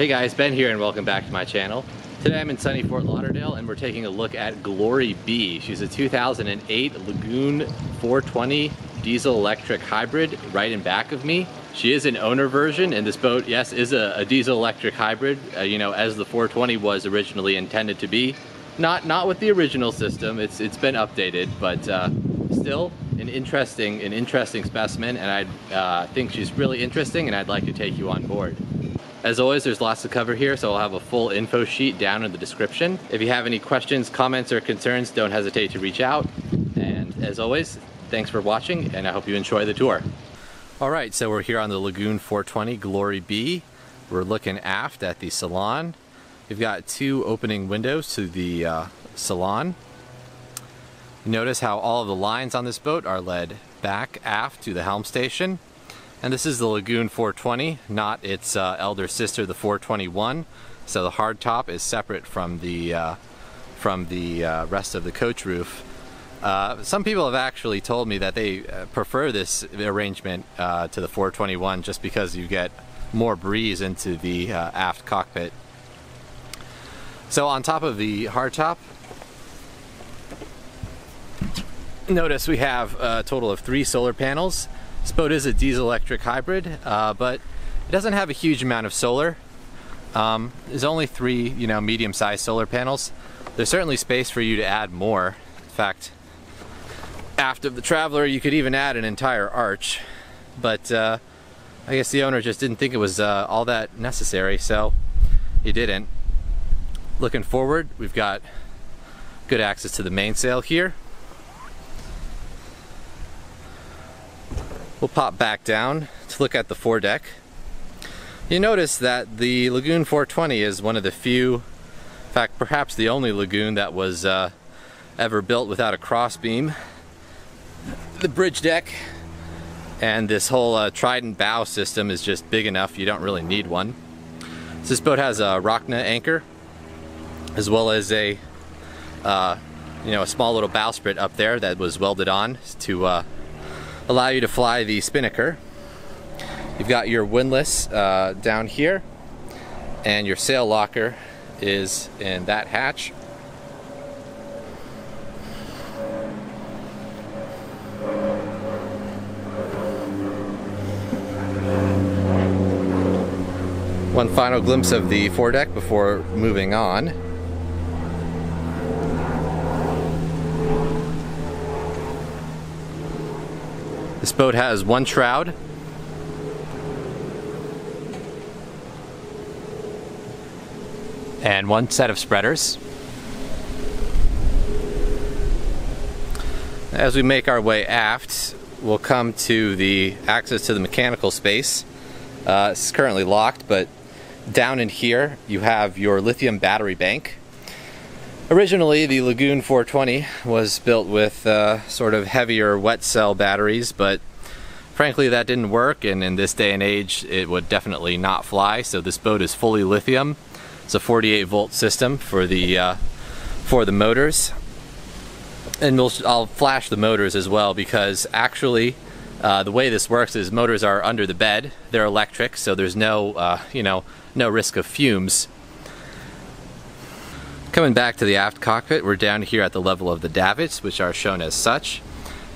Hey guys, Ben here and welcome back to my channel. Today I'm in sunny Fort Lauderdale and we're taking a look at Glory B. She's a 2008 Lagoon 420 diesel electric hybrid right in back of me. She is an owner version and this boat, yes, is a, a diesel electric hybrid, uh, you know, as the 420 was originally intended to be. Not not with the original system, it's it's been updated, but uh, still an interesting an interesting specimen and I uh, think she's really interesting and I'd like to take you on board. As always, there's lots to cover here, so I'll have a full info sheet down in the description. If you have any questions, comments, or concerns, don't hesitate to reach out. And as always, thanks for watching, and I hope you enjoy the tour. All right, so we're here on the Lagoon 420 Glory B. We're looking aft at the salon. We've got two opening windows to the uh, salon. Notice how all of the lines on this boat are led back aft to the helm station. And this is the Lagoon 420, not its uh, elder sister, the 421. So the hardtop is separate from the uh, from the uh, rest of the coach roof. Uh, some people have actually told me that they uh, prefer this arrangement uh, to the 421 just because you get more breeze into the aft cockpit. So on top of the hardtop, notice we have a total of three solar panels this boat is a diesel electric hybrid, uh, but it doesn't have a huge amount of solar. Um, there's only three, you know, medium-sized solar panels. There's certainly space for you to add more. In fact, aft of the Traveler, you could even add an entire arch, but uh, I guess the owner just didn't think it was uh, all that necessary, so he didn't. Looking forward, we've got good access to the mainsail here. We'll pop back down to look at the foredeck. You notice that the Lagoon 420 is one of the few, in fact perhaps the only lagoon that was uh, ever built without a crossbeam. The bridge deck and this whole uh, trident bow system is just big enough you don't really need one. So this boat has a Rockna anchor as well as a uh, you know a small little bowsprit up there that was welded on to uh, allow you to fly the spinnaker. You've got your windlass uh, down here and your sail locker is in that hatch. One final glimpse of the foredeck before moving on. Boat has one shroud. And one set of spreaders. As we make our way aft, we'll come to the access to the mechanical space. Uh, it's currently locked, but down in here you have your lithium battery bank. Originally, the Lagoon 420 was built with uh, sort of heavier wet cell batteries, but frankly that didn't work, and in this day and age it would definitely not fly, so this boat is fully lithium. It's a 48 volt system for the, uh, for the motors. And we'll, I'll flash the motors as well because actually uh, the way this works is motors are under the bed, they're electric, so there's no, uh, you know, no risk of fumes Coming back to the aft cockpit, we're down here at the level of the davits, which are shown as such.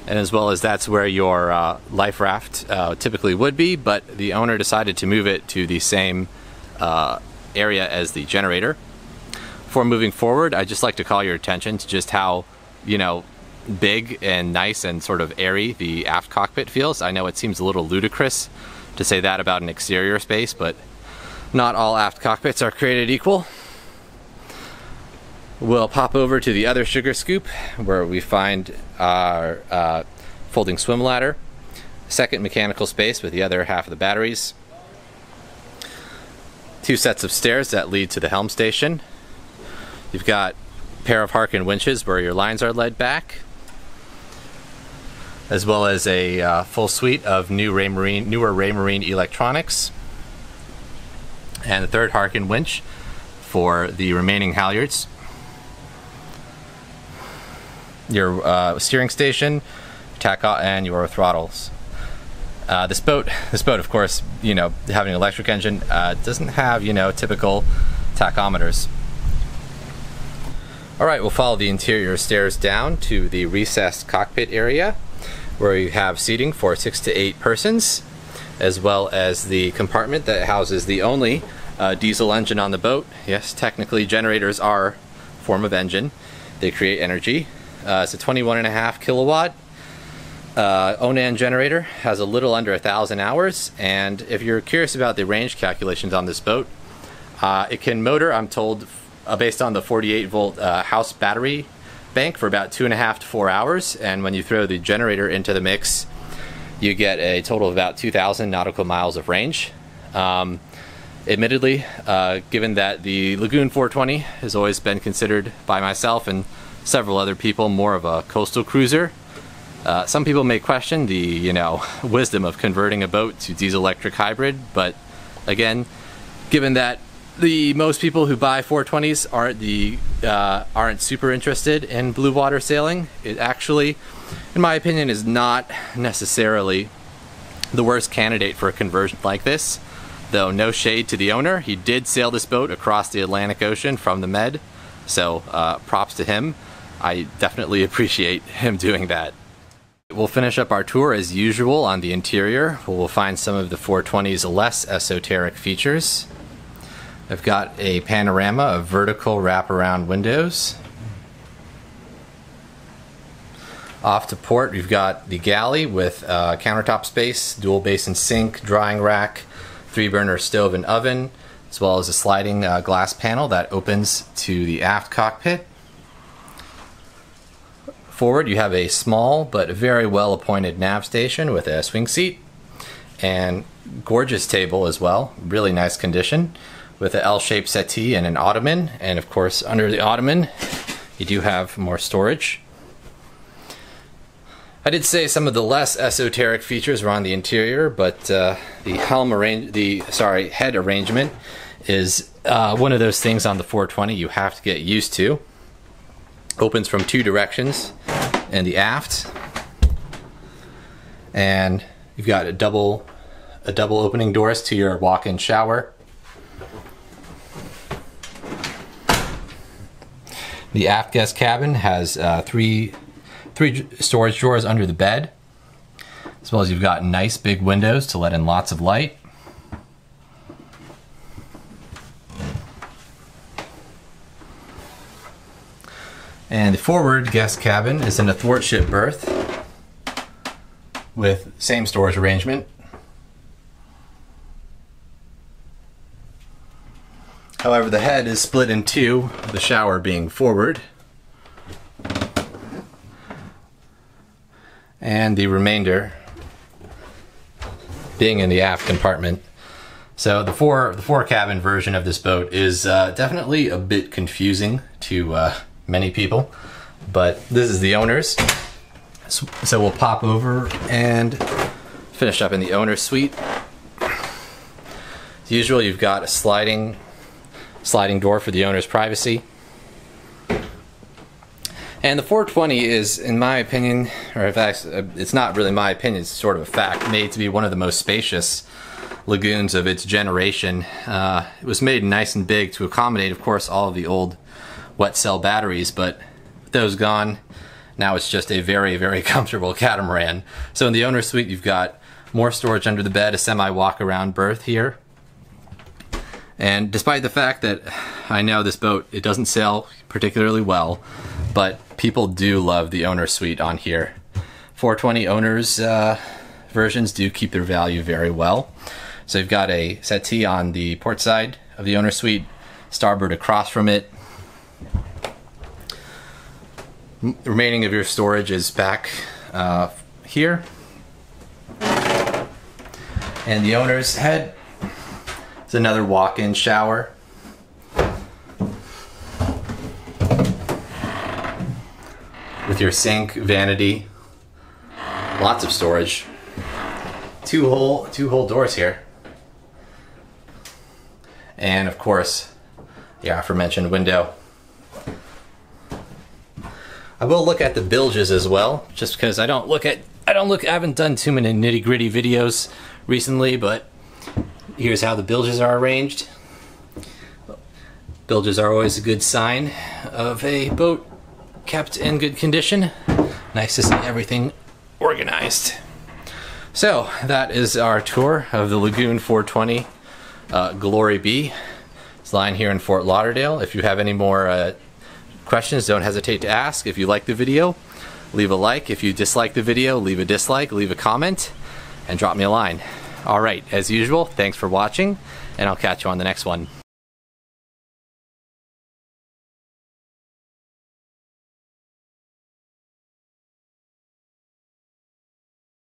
And as well as that's where your uh, life raft uh, typically would be, but the owner decided to move it to the same uh, area as the generator. Before moving forward, I'd just like to call your attention to just how, you know, big and nice and sort of airy the aft cockpit feels. I know it seems a little ludicrous to say that about an exterior space, but not all aft cockpits are created equal. We'll pop over to the other sugar scoop where we find our uh, folding swim ladder, second mechanical space with the other half of the batteries, two sets of stairs that lead to the helm station. You've got a pair of Harken winches where your lines are led back, as well as a uh, full suite of new Raymarine, newer Raymarine electronics, and the third Harken winch for the remaining halyards your uh, steering station, tacho, and your throttles. Uh, this boat, this boat, of course, you know, having an electric engine, uh, doesn't have, you know, typical tachometers. All right, we'll follow the interior stairs down to the recessed cockpit area where you have seating for six to eight persons, as well as the compartment that houses the only uh, diesel engine on the boat. Yes, technically generators are form of engine. They create energy. Uh, it's a 21 and a half kilowatt uh, Onan generator, has a little under a thousand hours, and if you're curious about the range calculations on this boat, uh, it can motor, I'm told, uh, based on the 48 volt uh, house battery bank for about two and a half to four hours, and when you throw the generator into the mix, you get a total of about 2,000 nautical miles of range. Um, admittedly, uh, given that the Lagoon 420 has always been considered by myself and several other people more of a coastal cruiser, uh, some people may question the, you know, wisdom of converting a boat to diesel-electric hybrid, but again, given that the most people who buy 420s aren't the uh, aren't super interested in blue water sailing, it actually, in my opinion, is not necessarily the worst candidate for a conversion like this. Though no shade to the owner, he did sail this boat across the Atlantic Ocean from the Med, so uh, props to him. I definitely appreciate him doing that. We'll finish up our tour as usual on the interior. We'll find some of the 420's less esoteric features. I've got a panorama of vertical wraparound windows. Off to port, we've got the galley with uh, countertop space, dual basin sink, drying rack, three burner stove and oven, as well as a sliding uh, glass panel that opens to the aft cockpit. Forward you have a small but very well appointed nav station with a swing seat and gorgeous table as well, really nice condition with an L-shaped settee and an ottoman and of course under the ottoman you do have more storage. I did say some of the less esoteric features were on the interior, but uh, the helm arrange the sorry head arrangement is uh, one of those things on the 420 you have to get used to. Opens from two directions in the aft. And you've got a double a double opening doors to your walk-in shower. The aft guest cabin has uh, three three storage drawers under the bed as well as you've got nice big windows to let in lots of light And the forward guest cabin is in a thwartship berth with same storage arrangement. However, the head is split in two, the shower being forward. And the remainder being in the aft compartment. So the four the four cabin version of this boat is uh, definitely a bit confusing to uh, many people, but this is the owner's. So we'll pop over and finish up in the owner's suite. As usual, you've got a sliding sliding door for the owner's privacy. And the 420 is, in my opinion, or in fact, it's not really my opinion, it's sort of a fact, made to be one of the most spacious lagoons of its generation. Uh, it was made nice and big to accommodate, of course, all of the old wet cell batteries, but those gone, now it's just a very, very comfortable catamaran. So in the owner's suite, you've got more storage under the bed, a semi walk around berth here. And despite the fact that I know this boat, it doesn't sail particularly well, but people do love the owner suite on here. 420 owners uh, versions do keep their value very well. So you've got a settee on the port side of the owner suite, starboard across from it, remaining of your storage is back uh, here. And the owner's head is another walk-in shower. With your sink, vanity, lots of storage. Two whole, two whole doors here. And of course, the aforementioned window. I will look at the bilges as well, just because I don't look at I don't look, I haven't done too many nitty gritty videos recently, but here's how the bilges are arranged. Bilges are always a good sign of a boat kept in good condition. Nice to see everything organized. So that is our tour of the Lagoon 420 uh, Glory B. It's lying here in Fort Lauderdale. If you have any more uh, questions, don't hesitate to ask. If you like the video, leave a like. If you dislike the video, leave a dislike, leave a comment, and drop me a line. All right, as usual, thanks for watching, and I'll catch you on the next one.